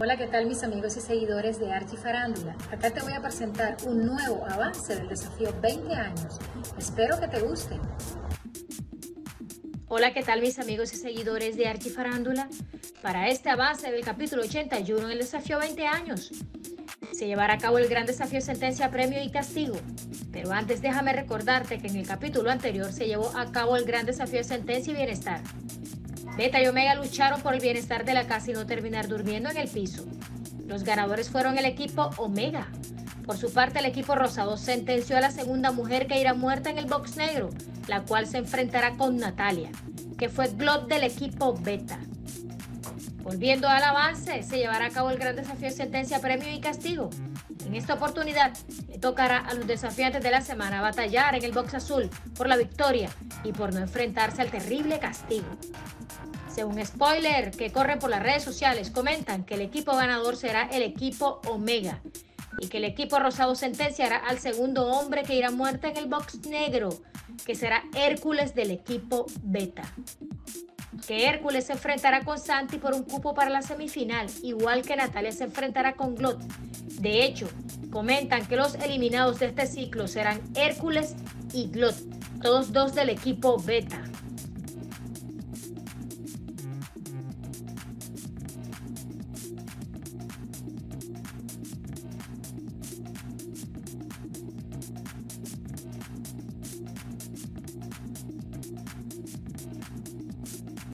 Hola, ¿qué tal mis amigos y seguidores de Archie Farándula? Acá te voy a presentar un nuevo avance del desafío 20 años. Espero que te guste. Hola, ¿qué tal mis amigos y seguidores de Archie Farándula? Para este avance del capítulo 81 en el desafío 20 años, se llevará a cabo el gran desafío sentencia, premio y castigo. Pero antes déjame recordarte que en el capítulo anterior se llevó a cabo el gran desafío de sentencia y bienestar. Beta y Omega lucharon por el bienestar de la casa y no terminar durmiendo en el piso. Los ganadores fueron el equipo Omega. Por su parte, el equipo Rosado sentenció a la segunda mujer que irá muerta en el box negro, la cual se enfrentará con Natalia, que fue Glot del equipo Beta. Volviendo al avance, se llevará a cabo el gran desafío de sentencia, premio y castigo. En esta oportunidad, tocará a los desafiantes de la semana batallar en el box azul por la victoria y por no enfrentarse al terrible castigo. Según spoiler que corren por las redes sociales, comentan que el equipo ganador será el equipo Omega y que el equipo rosado sentenciará al segundo hombre que irá muerto en el box negro, que será Hércules del equipo Beta. Que Hércules se enfrentará con Santi por un cupo para la semifinal, igual que Natalia se enfrentará con Glot. De hecho, comentan que los eliminados de este ciclo serán Hércules y Glot, todos dos del equipo Beta.